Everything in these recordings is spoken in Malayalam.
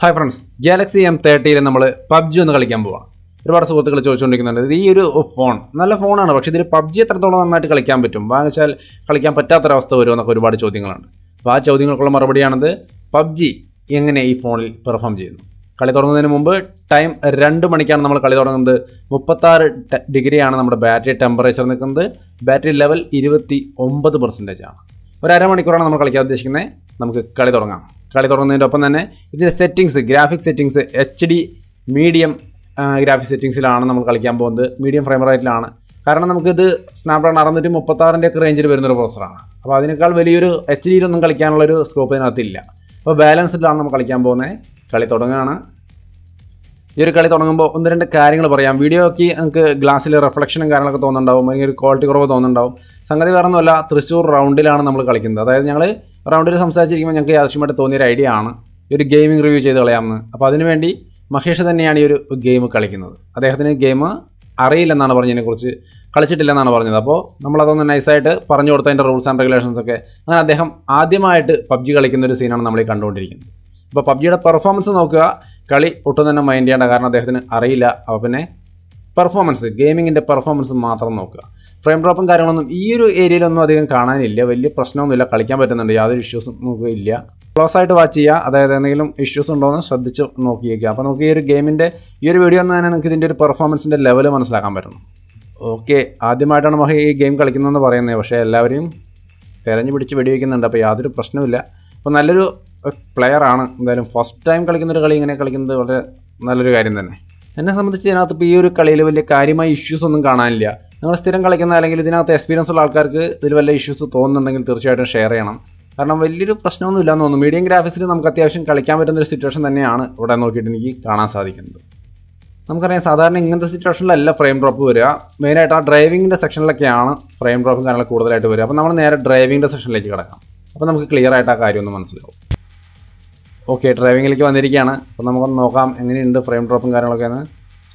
ഹായ് ഫ്രണ്ട്സ് ഗാലക്സി എം തേർട്ടിയിൽ നമ്മൾ പബ്ജി ഒന്ന് കളിക്കാൻ പോവാം. ഒരുപാട് സുഹൃത്തുക്കൾ ചോദിച്ചുകൊണ്ടിരിക്കുന്നുണ്ട്. ഈ ഒരു ഫോൺ നല്ല ഫോണാണ് പക്ഷേ ഇതിൽ പബ്ജി എത്രത്തോളം നന്നായിട്ട് കളിക്കാൻ പറ്റും? വാങ്ങിച്ചാൽ കളിക്കാൻ പറ്റാത്തൊരവസ്ഥ വരുമോ എന്നൊക്കെ ഒരുപാട് ചോദ്യങ്ങളുണ്ട്. അപ്പോൾ ആ ചോദ്യങ്ങൾക്കുള്ള മറുപടിയാണത് പബ്ജി എങ്ങനെ ഈ ഫോണിൽ പെർഫോം ചെയ്യുന്നു? കളി തുടങ്ങുന്നതിന് മുമ്പ് ടൈം രണ്ട് മണിക്കാണ് നമ്മൾ കളി തുടങ്ങുന്നത്. മുപ്പത്താറ് ഡിഗ്രിയാണ് നമ്മുടെ ബാറ്ററി ടെമ്പറേച്ചർ നിൽക്കുന്നത്. ബാറ്ററി ലെവൽ ഇരുപത്തി ഒമ്പത് പെർസെന്റേജ് ആണ്. ഒരു അരമണിക്കൂറാണ് നമ്മൾ കളിക്കാൻ ഉദ്ദേശിക്കുന്നത് നമുക്ക് കളി തുടങ്ങാം. കളി തുടങ്ങുന്നതിന്റെ ഒപ്പം തന്നെ ഇതിന്റെ settings graphic settings H D medium graphic സെറ്റിങ്സിലാണ് നമ്മൾ കളിക്കാൻ പോകുന്നത്. മീഡിയം ഫ്രെയിം റേറ്റിലാണ് കാരണം നമുക്കിത് സ്നാപ്ഡ്രാഗൺ അറുന്നൂറ്റി മുപ്പത്താറിന്റെ ഒക്കെ റേഞ്ചിൽ വരുന്നൊരു പ്രോസറാണ് അപ്പോൾ അതിനേക്കാൾ വലിയൊരു എച്ച് ഡിയിലൊന്നും കളിക്കാനുള്ളൊരു സ്കോപ്പ് ഇതിനകത്തില്ല. അപ്പോൾ ബാലൻസ്ഡിലാണ് നമ്മൾ കളിക്കാൻ പോകുന്നത് കളി തുടങ്ങുകയാണ്. ഈ ഒരു കളി തുടങ്ങുമ്പോൾ ഒന്ന് രണ്ട് കാര്യങ്ങൾ പറയാം. വീഡിയോ ഒക്കെ നമുക്ക് ഗ്ലാസ്സിൽ റിഫ്ലക്ഷനും കാര്യങ്ങളൊക്കെ തോന്നുന്നുണ്ടാവും. അല്ലെങ്കിൽ ഒരു ക്വാളിറ്റി കുറവ് തോന്നുന്നുണ്ടാവും. സംഗതി വേറെ ഒന്നുമല്ല തൃശ്ശൂർ റൗണ്ടിലാണ് നമ്മൾ കളിക്കുന്നത്. അതായത് ഞങ്ങൾ റൗണ്ടിൽ സംസാരിച്ചിരിക്കുമ്പോൾ ഞങ്ങൾക്ക് ആവശ്യമായിട്ട് തോന്നിയൊരു ഐഡിയ ആണ്. ഈ ഒരു ഗെയിമിംഗ് റിവ്യൂ ചെയ്ത് കളയാമെന്ന്. അപ്പോൾ അതിനുവേണ്ടി മഹേഷ് തന്നെയാണ് ഈ ഒരു ഗെയിം കളിക്കുന്നത്. അദ്ദേഹത്തിന് ഗെയിം അറിയില്ലെന്നാണ് പറഞ്ഞതിനെക്കുറിച്ച് കളിച്ചിട്ടില്ലെന്നാണ് പറഞ്ഞത്. അപ്പോൾ നമ്മളതൊന്ന് നൈസായിട്ട് പറഞ്ഞു കൊടുത്തതിന്റെ റൂൾസ് ആൻഡ് റെഗുലേഷൻസ് ഒക്കെ അങ്ങനെ അദ്ദേഹം ആദ്യമായിട്ട് പബ്ജി കളിക്കുന്ന ഒരു സീനാണ് നമ്മൾ ഈ കണ്ടുകൊണ്ടിരിക്കുന്നത്. അപ്പോൾ പബ്ജിയുടെ പെർഫോമൻസ് നോക്കുക. കളി ഒട്ടും തന്നെ മൈൻഡ് ചെയ്യേണ്ട കാരണം അദ്ദേഹത്തിന് അറിയില്ല. അപ്പോൾ പിന്നെ പെർഫോമൻസ് ഗെയിമിങ്ങിന്റെ പെർഫോമൻസ് മാത്രം നോക്കുക. ഫ്രെയിം ഡ്രോപ്പും കാര്യങ്ങളൊന്നും ഈ ഒരു ഏരിയയിലൊന്നും അധികം കാണാനില്ല. വലിയ പ്രശ്നമൊന്നുമില്ല. കളിക്കാൻ പറ്റുന്നുണ്ട്. യാതൊരു ഇഷ്യൂസും നമുക്ക് ഇല്ല ക്ലോസ് ആയിട്ട് വാച്ച് ചെയ്യുക അതായത് എന്തെങ്കിലും ഇഷ്യൂസ് ഉണ്ടോ എന്ന് ശ്രദ്ധിച്ച് നോക്കിയേക്കുക അപ്പോൾ നമുക്ക് ഈ ഒരു ഗെയിമിന്റെ ഈ ഒരു വീഡിയോ എന്ന് തന്നെ നിങ്ങൾക്ക് ഇതിന്റെ ഒരു പെർഫോമൻസിന്റെ ലെവൽ മനസ്സിലാക്കാൻ പറ്റുന്നു. ഓക്കെ. ആദ്യമായിട്ടാണ് മഹി ഈ ഗെയിം കളിക്കുന്നതെന്ന് പറയുന്നത്. പക്ഷേ എല്ലാവരെയും തിരഞ്ഞു പിടിച്ച് വെടിവെക്കുന്നുണ്ട്. അപ്പോൾ യാതൊരു പ്രശ്നവുമില്ല. അപ്പോൾ നല്ലൊരു പ്ലെയർ ആണ്. എന്തായാലും ഫസ്റ്റ് ടൈം കളിക്കുന്ന ഒരു കളി ഇങ്ങനെ കളിക്കുന്നത് വളരെ നല്ലൊരു കാര്യം തന്നെ. എന്നെ സംബന്ധിച്ച് ഇതിനകത്ത് ഇപ്പോൾ ഈ ഒരു കളിയിൽ വലിയ കാര്യമായ ഇഷ്യൂസ് ഒന്നും കാണാനില്ല. നിങ്ങൾ സ്ഥിരം കളിക്കുന്ന അല്ലെങ്കിൽ ഇതിനകത്ത് എക്സ്പീരിയൻസ് ഉള്ള ആൾക്കാർക്ക് ഇതിൽ വല്ല ഇഷ്യൂസ് തോന്നുന്നുണ്ടെങ്കിൽ തീർച്ചയായിട്ടും ഷെയർ ചെയ്യണം. കാരണം വലിയൊരു പ്രശ്നമൊന്നും ഇല്ലാന്ന് തോന്നുന്നു. മീഡിയം ഗ്രാഫിക്സിൽ നമുക്ക് അത്യാവശ്യം കളിക്കാൻ പറ്റുന്ന ഒരു സിറ്റുവേഷൻ തന്നെയാണ് ഇവിടെ നോക്കിയിട്ട് എനിക്ക് കാണാൻ സാധിക്കുന്നത്. നമുക്കറിയാം സാധാരണ ഇങ്ങനത്തെ സിറ്റുവേഷനിലല്ല ഫ്രെയിം ഡ്രോപ്പ് വരിക. മെയിനായിട്ട് ആ ഡ്രൈവിങ്ങിന്റെ സെക്ഷനിലൊക്കെയാണ് ഫ്രെയിം ഡ്രോപ്പും കാര്യങ്ങൾ കൂടുതലായിട്ട് വരിക. അപ്പോൾ നമ്മൾ നേരെ ഡ്രൈവിങ്ങിന്റെ സെക്ഷനിലേക്ക് കിടക്കാം. അപ്പോൾ നമുക്ക് ക്ലിയർ ആയിട്ട് ആ കാര്യം ഒന്ന് മനസ്സിലാവും. ഓക്കെ ഡ്രൈവിങ്ങിലേക്ക് വന്നിരിക്കുകയാണ്. അപ്പോൾ നമുക്കൊന്ന് നോക്കാം എങ്ങനെയുണ്ട് ഫ്രെയിം ഡ്രോപ്പും കാര്യങ്ങളൊക്കെ എന്ന്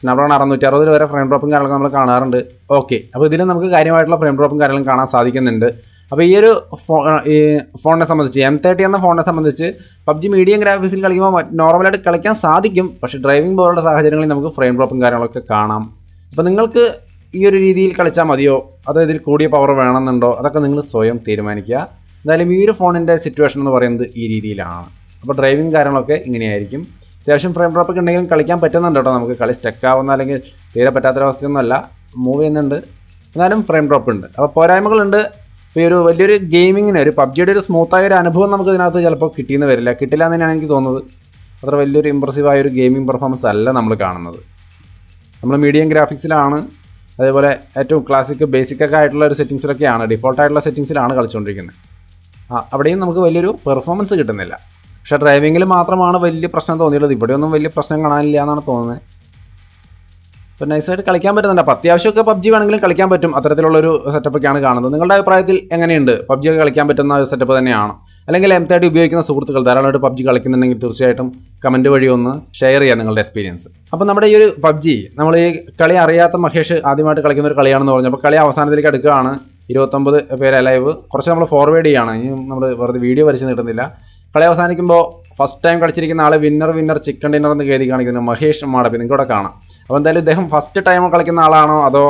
സ്നാപ്ഡ്രാഗൺ അറുന്നൂറ്റി അറുപതിൽ വരെ ഫ്രെയിം ഡ്രോപ്പും കാര്യങ്ങളൊക്കെ നമ്മൾ കാണാറുണ്ട്. ഓക്കെ അപ്പോൾ ഇതിൽ നമുക്ക് കാര്യമായിട്ടുള്ള ഫ്രെയിം ഡ്രോപ്പും കാര്യങ്ങളും കാണാൻ സാധിക്കുന്നുണ്ട്. അപ്പോൾ ഈ ഒരു ഫോ ഈ ഫോണിനെ സംബന്ധിച്ച് എം തേർട്ടി എന്ന ഫോണിനെ സംബന്ധിച്ച് പബ്ജി മീഡിയം ഗ്രാഫിക്സിൽ കളിക്കുമ്പോൾ നോർമലായിട്ട് കളിക്കാൻ സാധിക്കും. പക്ഷേ ഡ്രൈവിംഗ് പോലുള്ള സാഹചര്യങ്ങളിൽ നമുക്ക് ഫ്രെയിം ഡ്രോപ്പും കാര്യങ്ങളൊക്കെ കാണാം. അപ്പോൾ നിങ്ങൾക്ക് ഈ ഒരു രീതിയിൽ കളിച്ചാൽ മതിയോ? അതോ ഇതിൽ കൂടിയ പവർ വേണമെന്നുണ്ടോ? അതൊക്കെ നിങ്ങൾ സ്വയം തീരുമാനിക്കുക. എന്തായാലും ഈ ഒരു ഫോണിന്റെ സിറ്റുവേഷൻ എന്ന് പറയുന്നത് ഈ രീതിയിലാണ്. അപ്പോൾ ഡ്രൈവിംഗ് കാര്യങ്ങളൊക്കെ ഇങ്ങനെയായിരിക്കും. അത്യാവശ്യം ഫ്രെയിം ഡ്രോപ്പ് ഒക്കെ ഉണ്ടെങ്കിലും കളിക്കാൻ പറ്റുന്നുണ്ട് കേട്ടോ നമുക്ക്. കളി സ്റ്റക്ക് ആവുന്ന അല്ലെങ്കിൽ തീരെ പറ്റാത്തൊരവസ്ഥയൊന്നുമല്ല. മൂവ് ചെയ്യുന്നുണ്ട്. എന്നാലും ഫ്രെയിം ഡ്രോപ്പ് ഉണ്ട്. അപ്പോൾ പോരായ്മകളുണ്ട്. ഇപ്പോൾ ഒരു വലിയൊരു ഗെയിമിങ്ങിന് ഒരു പബ്ജിയുടെ ഒരു സ്മൂത്തായ ഒരു അനുഭവം നമുക്ക് ഇതിനകത്ത് ചിലപ്പോൾ കിട്ടിയെന്ന് വരില്ല. കിട്ടില്ല എന്ന് തന്നെയാണ് എനിക്ക് തോന്നുന്നത്. അത്ര വലിയൊരു ഇമ്പ്രസീവായ ഒരു ഗെയിമിംഗ് പെർഫോമൻസ് അല്ല നമ്മൾ കാണുന്നത്. നമ്മൾ മീഡിയം ഗ്രാഫിക്സിലാണ് അതേപോലെ ഏറ്റവും ക്ലാസിക് ബേസിക്കൊക്കെ ആയിട്ടുള്ള ഒരു സെറ്റിങ്സിലൊക്കെയാണ് ഡിഫോൾട്ട് ആയിട്ടുള്ള സെറ്റിങ്സിലാണ് കളിച്ചുകൊണ്ടിരിക്കുന്നത് അവിടെയും നമുക്ക് വലിയൊരു പെർഫോമൻസ് കിട്ടുന്നില്ല. പക്ഷേ ഡ്രൈവിങ്ങിൽ മാത്രമാണ് വലിയ പ്രശ്നം തോന്നിയുള്ളത് ഇവിടെയൊന്നും വലിയ പ്രശ്നം കാണാനില്ല എന്നാണ് തോന്നുന്നത്. ഇപ്പോൾ നൈസായിട്ട് കളിക്കാൻ പറ്റുന്നുണ്ട്. അപ്പോൾ അത്യാവശ്യമൊക്കെ പബ്ജി വേണമെങ്കിലും കളിക്കാൻ പറ്റും. അത്തരത്തിലുള്ളൊരു സെറ്റപ്പൊക്കെയാണ് കാണുന്നത്. നിങ്ങളുടെ അഭിപ്രായത്തിൽ എങ്ങനെയുണ്ട്? പബ്ജി ഒക്കെ കളിക്കാൻ പറ്റുന്ന ഒരു സെറ്റപ്പ് തന്നെയാണ്? അല്ലെങ്കിൽ എം തേർട്ടി ഉപയോഗിക്കുന്ന സുഹൃത്തുക്കൾ ധാരാളമായിട്ട് പബ്ജി കളിക്കുന്നുണ്ടെങ്കിൽ തീർച്ചയായിട്ടും കമന്റ് വഴി ഒന്ന് ഷെയർ ചെയ്യാം നിങ്ങളുടെ എക്സ്പീരിയൻസ് അപ്പോൾ നമ്മുടെ ഈ ഒരു പബ്ജി നമ്മൾ ഈ കളി അറിയാത്ത മഹേഷ് ആദ്യമായിട്ട് കളിക്കുന്ന ഒരു കളിയാണെന്ന് പറഞ്ഞു. അപ്പോൾ കളി അവസാനത്തിലേക്ക് എടുക്കുകയാണ് ഇരുപത്തൊമ്പത് പേര് ലൈവ് കുറച്ച് നമ്മൾ ഫോർവേഡ് ചെയ്യാണ്. ഇനി നമ്മൾ വെറുതെ വീഡിയോ വരച്ച് നീട്ടുന്നില്ല. കളി അവസാനിക്കുമ്പോൾ ഫസ്റ്റ് ടൈം കളിച്ചിരിക്കുന്ന ആൾ വിന്നർ വിന്നർ ചിക്കൻ ഡിന്നർ എന്ന് കരുതി കാണിക്കുന്നു. മഹേഷ് മാടപ്പി നിങ്ങൾക്കൂടെ കാണാം. അപ്പോൾ എന്തായാലും ഇദ്ദേഹം ഫസ്റ്റ് ടൈം കളിക്കുന്ന ആളാണോ അതോ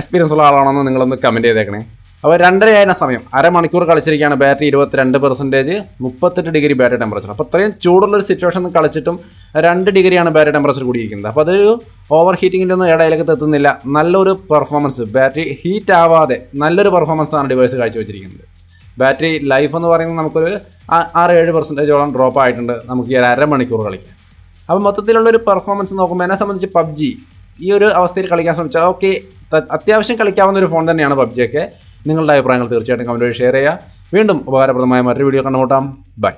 എക്സ്പീരിയൻസ് ഉള്ള ആളാണോ എന്ന് നിങ്ങളൊന്ന് കമന്റ് ചെയ്തേക്കണേ. അപ്പോൾ രണ്ടരയായിരുന്ന സമയം. അരമണിക്കൂർ കളിച്ചിരിക്കുകയാണ് ബാറ്ററി ഇരുപത്തിരണ്ട് പെർസെന്റേജ് മുപ്പത്തെട്ട് ഡിഗ്രി ബാറ്ററി ടെമ്പറേച്ചർ അപ്പോൾ അത്രയും ചൂടുള്ള ഒരു സിറ്റുവേഷൻ കളിച്ചിട്ടും രണ്ട് ഡിഗ്രിയാണ് ബാറ്ററി ടെമ്പറേച്ചർ കൂടിയിരിക്കുന്നത്. അപ്പോൾ അതൊരു ഓവർ ഹീറ്റിങ്ങിന്റെ ഒന്നും ഇടയിലേക്ക് എത്തുന്നില്ല. നല്ലൊരു പെർഫോമൻസ് ബാറ്ററി ഹീറ്റ് ആവാതെ നല്ലൊരു പെർഫോമൻസ് ആണ് ഡിവൈസ് കാഴ്ചവെച്ചിരിക്കുന്നത്. ബാറ്ററി ലൈഫ് എന്ന് പറയുന്നത് നമുക്കൊരു ആറ് ഏഴ് പെർസെന്റേജോളം ഡ്രോപ്പ് ആയിട്ടുണ്ട്. നമുക്ക് ഈ ഒരു അരമണിക്കൂർ കളിക്കാം അപ്പോൾ മൊത്തത്തിലുള്ളൊരു പെർഫോമൻസ് നോക്കുമ്പോൾ എന്നെ സംബന്ധിച്ച് പബ്ജി ഈ ഒരു അവസ്ഥയിൽ കളിക്കാൻ ശ്രമിച്ചാൽ ഓക്കെ അത്യാവശ്യം കളിക്കാവുന്ന ഒരു ഫോൺ തന്നെയാണ് പബ്ജിയൊക്കെ നിങ്ങളുടെ അഭിപ്രായങ്ങൾ തീർച്ചയായിട്ടും കമന്റ് ഷെയർ ചെയ്യുക. വീണ്ടും ഉപകാരപ്രദമായ മറ്റൊരു വീഡിയോ കണ്ടുമുട്ടാം. ബൈ